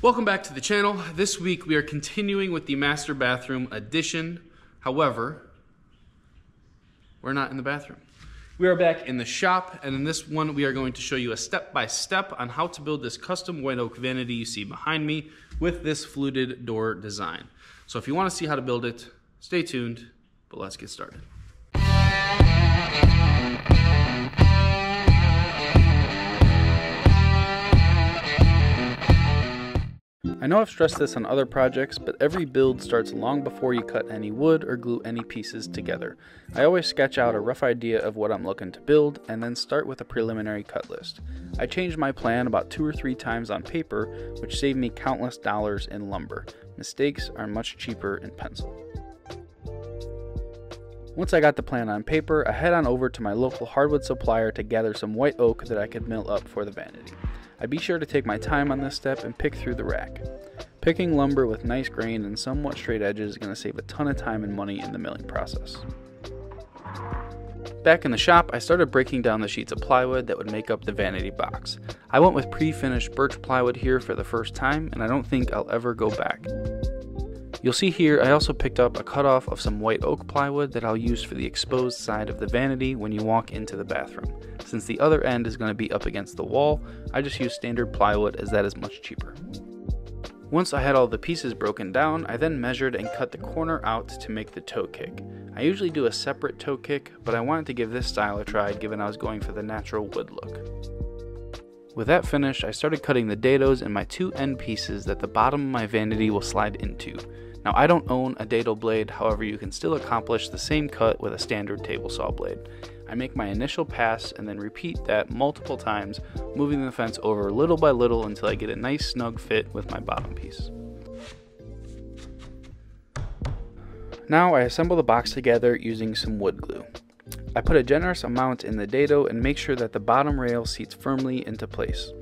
Welcome back to the channel. This week we are continuing with the master bathroom addition. However, we're not in the bathroom. We are back in the shop, and in this one we are going to show you a step-by-step -step on how to build this custom white oak vanity you see behind me with this fluted door design. So if you want to see how to build it, stay tuned, but let's get started. Know I've stressed this on other projects, but every build starts long before you cut any wood or glue any pieces together. I always sketch out a rough idea of what I'm looking to build, and then start with a preliminary cut list. I changed my plan about two or three times on paper, which saved me countless dollars in lumber. Mistakes are much cheaper in pencil. Once I got the plan on paper, I head on over to my local hardwood supplier to gather some white oak that I could mill up for the vanity. I'd be sure to take my time on this step and pick through the rack. Picking lumber with nice grain and somewhat straight edges is going to save a ton of time and money in the milling process. Back in the shop, I started breaking down the sheets of plywood that would make up the vanity box. I went with pre-finished birch plywood here for the first time, and I don't think I'll ever go back. You'll see here I also picked up a cutoff of some white oak plywood that I'll use for the exposed side of the vanity when you walk into the bathroom. Since the other end is going to be up against the wall, I just use standard plywood as that is much cheaper. Once I had all the pieces broken down, I then measured and cut the corner out to make the toe kick. I usually do a separate toe kick, but I wanted to give this style a try given I was going for the natural wood look. With that finished, I started cutting the dados in my two end pieces that the bottom of my vanity will slide into. Now I don't own a dado blade, however you can still accomplish the same cut with a standard table saw blade. I make my initial pass and then repeat that multiple times, moving the fence over little by little until I get a nice snug fit with my bottom piece. Now I assemble the box together using some wood glue. I put a generous amount in the dado and make sure that the bottom rail seats firmly into place.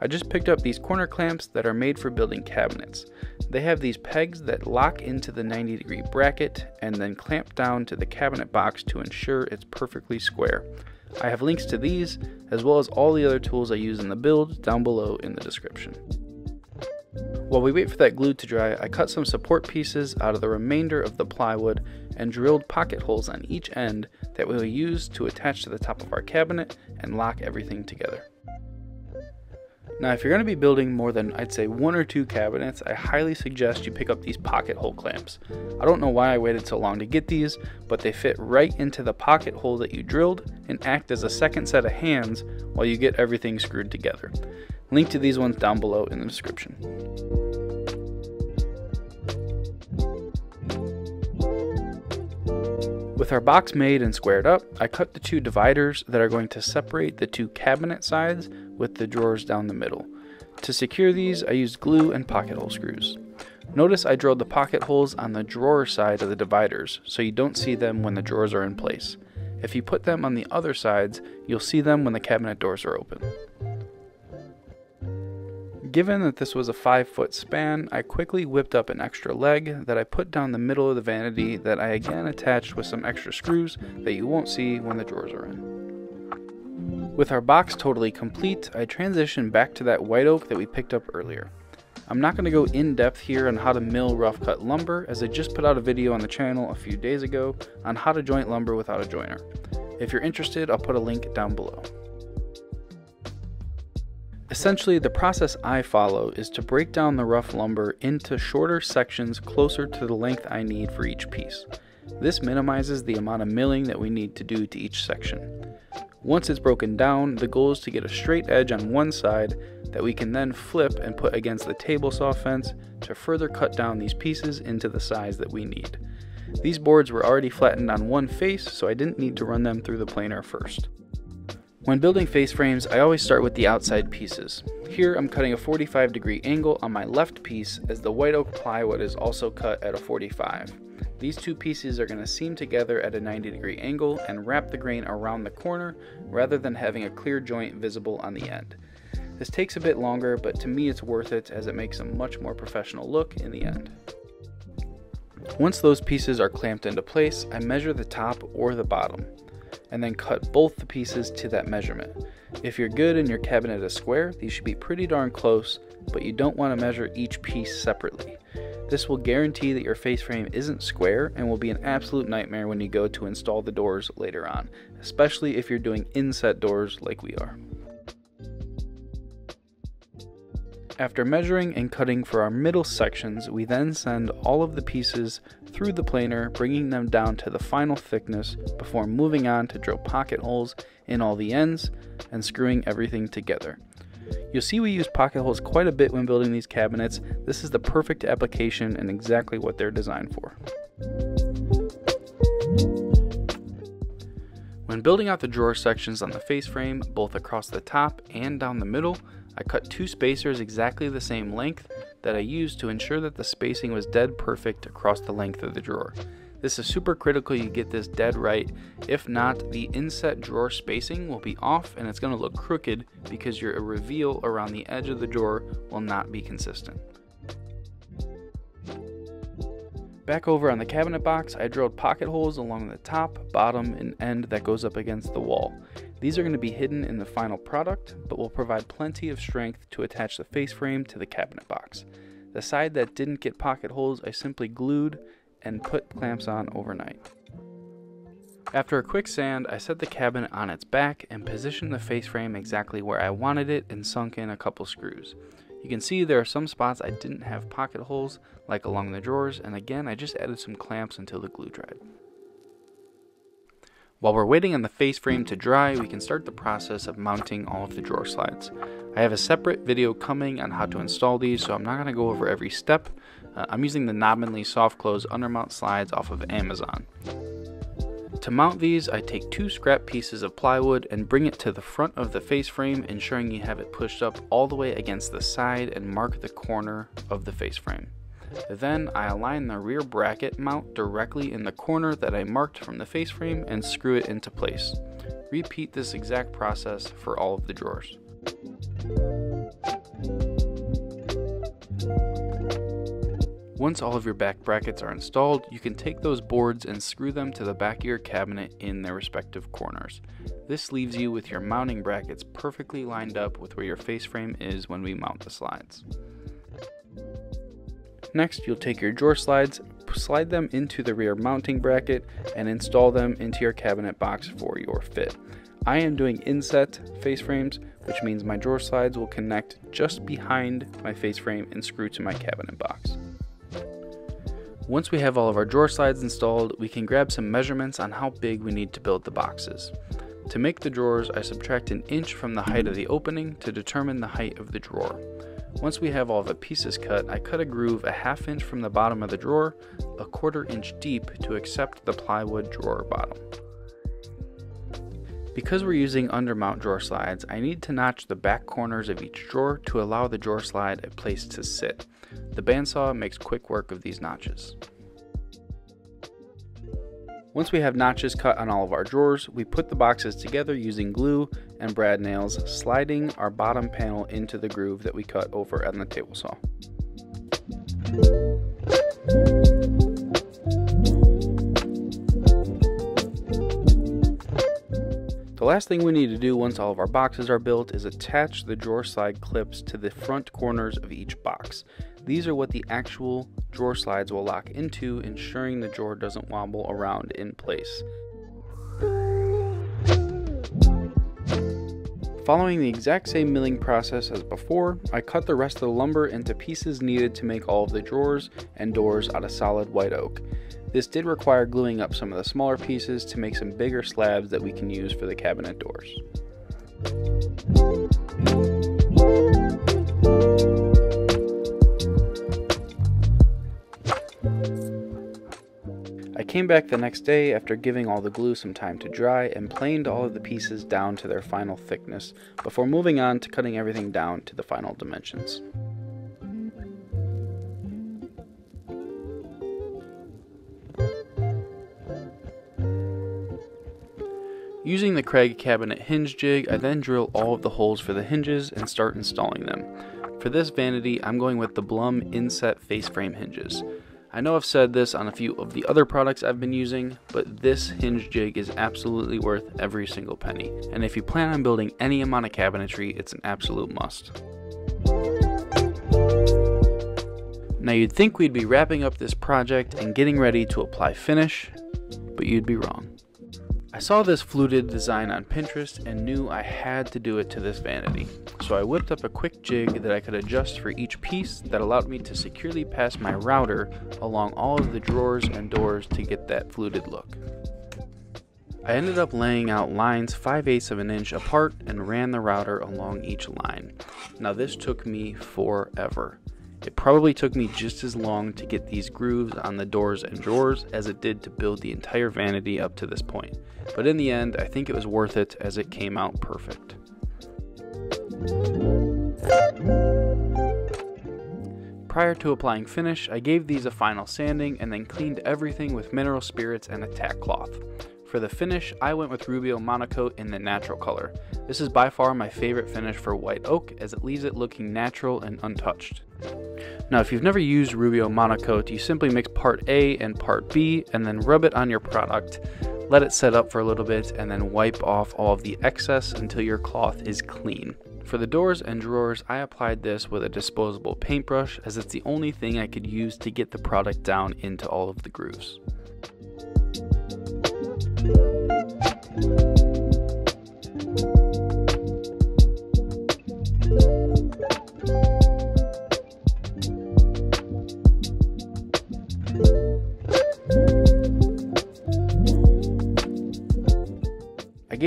I just picked up these corner clamps that are made for building cabinets. They have these pegs that lock into the 90 degree bracket and then clamp down to the cabinet box to ensure it's perfectly square. I have links to these, as well as all the other tools I use in the build down below in the description. While we wait for that glue to dry, I cut some support pieces out of the remainder of the plywood and drilled pocket holes on each end that we will use to attach to the top of our cabinet and lock everything together. Now if you're going to be building more than I'd say one or two cabinets, I highly suggest you pick up these pocket hole clamps. I don't know why I waited so long to get these, but they fit right into the pocket hole that you drilled and act as a second set of hands while you get everything screwed together. Link to these ones down below in the description. With our box made and squared up, I cut the two dividers that are going to separate the two cabinet sides with the drawers down the middle. To secure these, I used glue and pocket hole screws. Notice I drilled the pocket holes on the drawer side of the dividers, so you don't see them when the drawers are in place. If you put them on the other sides, you'll see them when the cabinet doors are open. Given that this was a 5 foot span, I quickly whipped up an extra leg that I put down the middle of the vanity that I again attached with some extra screws that you won't see when the drawers are in. With our box totally complete, I transitioned back to that white oak that we picked up earlier. I'm not going to go in depth here on how to mill rough cut lumber as I just put out a video on the channel a few days ago on how to joint lumber without a joiner. If you're interested, I'll put a link down below. Essentially, the process I follow is to break down the rough lumber into shorter sections closer to the length I need for each piece. This minimizes the amount of milling that we need to do to each section. Once it's broken down, the goal is to get a straight edge on one side that we can then flip and put against the table saw fence to further cut down these pieces into the size that we need. These boards were already flattened on one face, so I didn't need to run them through the planer first. When building face frames, I always start with the outside pieces. Here I'm cutting a 45 degree angle on my left piece as the white oak plywood is also cut at a 45. These two pieces are going to seam together at a 90 degree angle and wrap the grain around the corner rather than having a clear joint visible on the end. This takes a bit longer, but to me it's worth it as it makes a much more professional look in the end. Once those pieces are clamped into place, I measure the top or the bottom and then cut both the pieces to that measurement. If you're good and your cabinet is square, these should be pretty darn close but you don't want to measure each piece separately. This will guarantee that your face frame isn't square and will be an absolute nightmare when you go to install the doors later on, especially if you're doing inset doors like we are. After measuring and cutting for our middle sections, we then send all of the pieces through the planer, bringing them down to the final thickness before moving on to drill pocket holes in all the ends and screwing everything together. You'll see we use pocket holes quite a bit when building these cabinets. This is the perfect application and exactly what they're designed for. When building out the drawer sections on the face frame, both across the top and down the middle, I cut two spacers exactly the same length that I used to ensure that the spacing was dead perfect across the length of the drawer. This is super critical you get this dead right. If not, the inset drawer spacing will be off and it's going to look crooked because your reveal around the edge of the drawer will not be consistent. Back over on the cabinet box, I drilled pocket holes along the top, bottom, and end that goes up against the wall. These are going to be hidden in the final product, but will provide plenty of strength to attach the face frame to the cabinet box. The side that didn't get pocket holes I simply glued and put clamps on overnight. After a quick sand, I set the cabinet on its back and positioned the face frame exactly where I wanted it and sunk in a couple screws. You can see there are some spots I didn't have pocket holes, like along the drawers, and again I just added some clamps until the glue dried. While we're waiting on the face frame to dry, we can start the process of mounting all of the drawer slides. I have a separate video coming on how to install these, so I'm not going to go over every step. Uh, I'm using the Nominally Soft Close undermount slides off of Amazon. To mount these, I take two scrap pieces of plywood and bring it to the front of the face frame, ensuring you have it pushed up all the way against the side and mark the corner of the face frame. Then I align the rear bracket mount directly in the corner that I marked from the face frame and screw it into place. Repeat this exact process for all of the drawers. Once all of your back brackets are installed, you can take those boards and screw them to the back of your cabinet in their respective corners. This leaves you with your mounting brackets perfectly lined up with where your face frame is when we mount the slides. Next, you'll take your drawer slides, slide them into the rear mounting bracket, and install them into your cabinet box for your fit. I am doing inset face frames, which means my drawer slides will connect just behind my face frame and screw to my cabinet box. Once we have all of our drawer slides installed, we can grab some measurements on how big we need to build the boxes. To make the drawers, I subtract an inch from the height of the opening to determine the height of the drawer. Once we have all the pieces cut, I cut a groove a half inch from the bottom of the drawer, a quarter inch deep to accept the plywood drawer bottom. Because we're using undermount drawer slides, I need to notch the back corners of each drawer to allow the drawer slide a place to sit. The bandsaw makes quick work of these notches. Once we have notches cut on all of our drawers, we put the boxes together using glue and brad nails, sliding our bottom panel into the groove that we cut over on the table saw. The last thing we need to do once all of our boxes are built is attach the drawer side clips to the front corners of each box. These are what the actual drawer slides will lock into, ensuring the drawer doesn't wobble around in place. Following the exact same milling process as before, I cut the rest of the lumber into pieces needed to make all of the drawers and doors out of solid white oak. This did require gluing up some of the smaller pieces to make some bigger slabs that we can use for the cabinet doors. Came back the next day after giving all the glue some time to dry and planed all of the pieces down to their final thickness before moving on to cutting everything down to the final dimensions. Using the Kreg cabinet hinge jig, I then drill all of the holes for the hinges and start installing them. For this vanity, I'm going with the Blum inset face frame hinges. I know I've said this on a few of the other products I've been using, but this hinge jig is absolutely worth every single penny. And if you plan on building any amount of cabinetry, it's an absolute must. Now you'd think we'd be wrapping up this project and getting ready to apply finish, but you'd be wrong. I saw this fluted design on Pinterest and knew I had to do it to this vanity. So I whipped up a quick jig that I could adjust for each piece that allowed me to securely pass my router along all of the drawers and doors to get that fluted look. I ended up laying out lines 5 eighths of an inch apart and ran the router along each line. Now this took me forever. It probably took me just as long to get these grooves on the doors and drawers as it did to build the entire vanity up to this point. But in the end, I think it was worth it as it came out perfect. Prior to applying finish, I gave these a final sanding and then cleaned everything with mineral spirits and a tack cloth. For the finish, I went with Rubio Monocoat in the natural color. This is by far my favorite finish for white oak as it leaves it looking natural and untouched. Now if you've never used Rubio Monocoat, you simply mix part A and part B and then rub it on your product. Let it set up for a little bit and then wipe off all of the excess until your cloth is clean. For the doors and drawers, I applied this with a disposable paintbrush as it's the only thing I could use to get the product down into all of the grooves.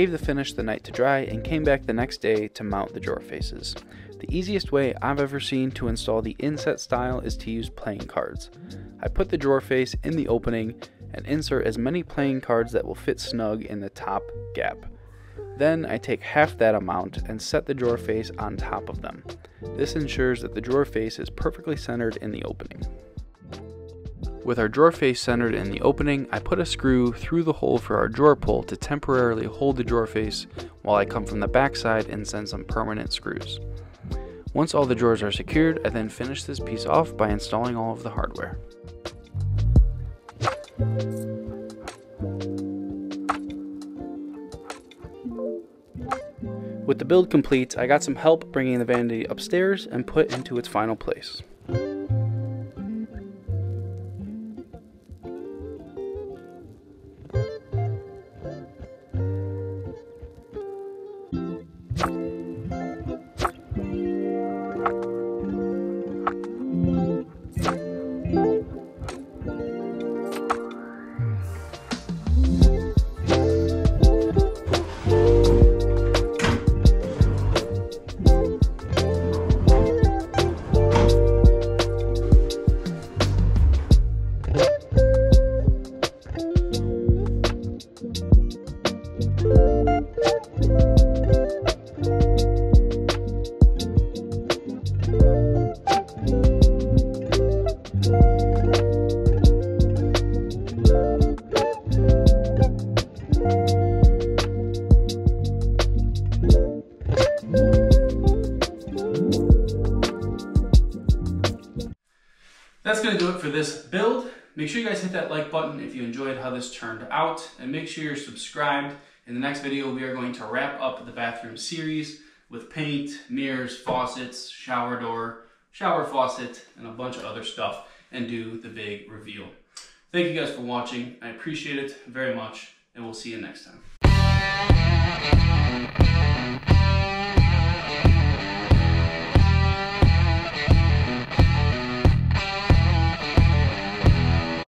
Gave the finish the night to dry and came back the next day to mount the drawer faces. The easiest way I've ever seen to install the inset style is to use playing cards. I put the drawer face in the opening and insert as many playing cards that will fit snug in the top gap. Then I take half that amount and set the drawer face on top of them. This ensures that the drawer face is perfectly centered in the opening. With our drawer face centered in the opening, I put a screw through the hole for our drawer pull to temporarily hold the drawer face while I come from the backside and send some permanent screws. Once all the drawers are secured, I then finish this piece off by installing all of the hardware. With the build complete, I got some help bringing the vanity upstairs and put into its final place. Button if you enjoyed how this turned out and make sure you're subscribed. In the next video, we are going to wrap up the bathroom series with paint, mirrors, faucets, shower door, shower faucet, and a bunch of other stuff and do the big reveal. Thank you guys for watching. I appreciate it very much and we'll see you next time.